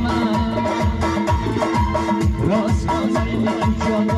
Rosmama, Rosmama, Rosmama,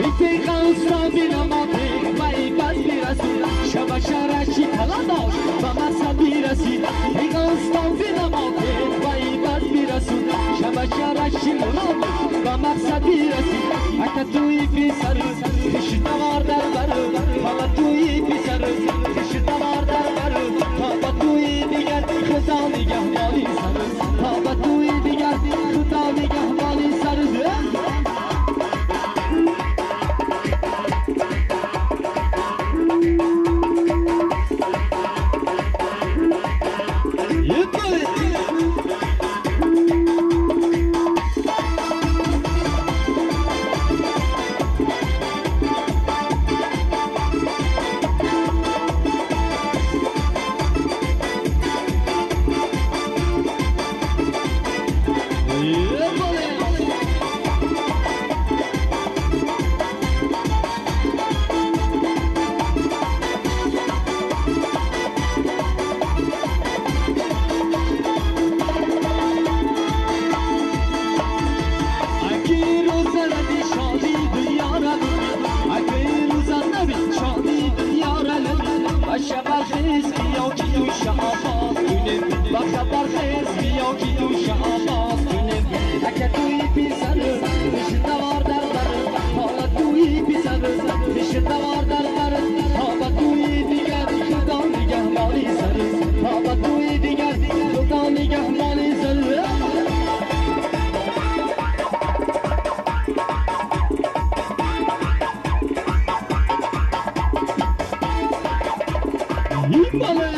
می گیانس تا ویدا ماپی بای کاسبی رسول و مقصد رسید می گیانس تا ویدا ماپی بای کاسبی و مقصد رسید اگر بی سن Mama!